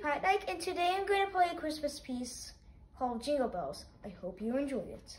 Pat Dyke, and today I'm going to play a Christmas piece called Jingle Bells. I hope you enjoy it.